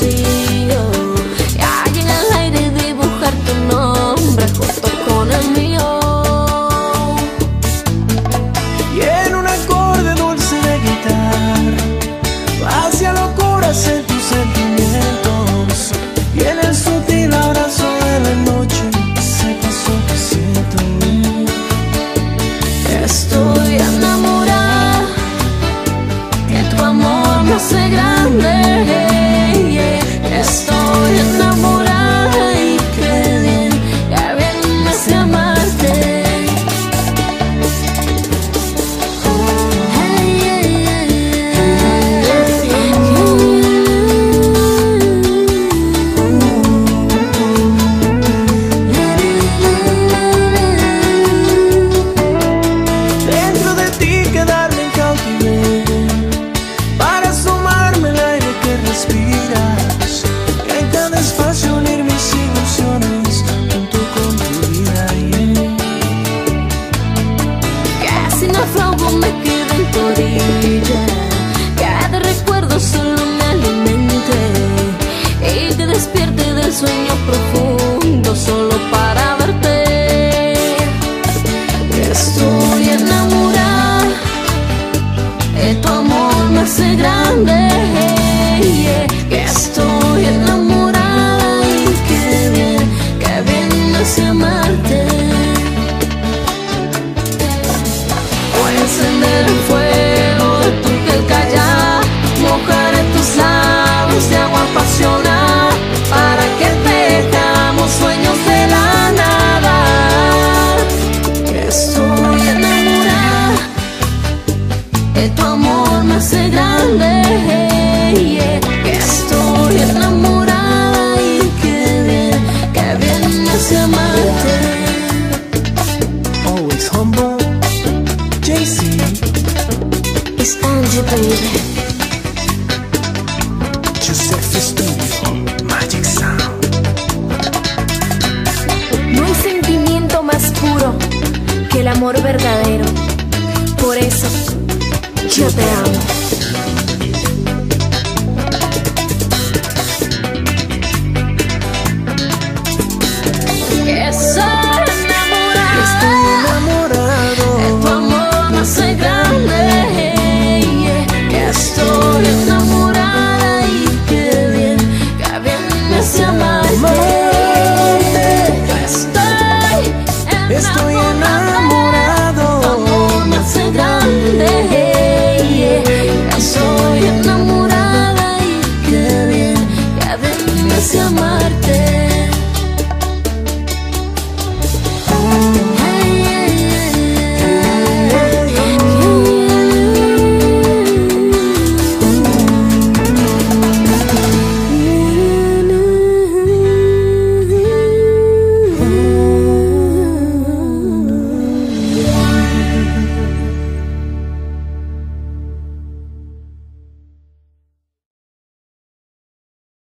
see. amor me hace grande, que estoy No hay sentimiento más puro que el amor verdadero. Por eso, yo te amo. quise amarte.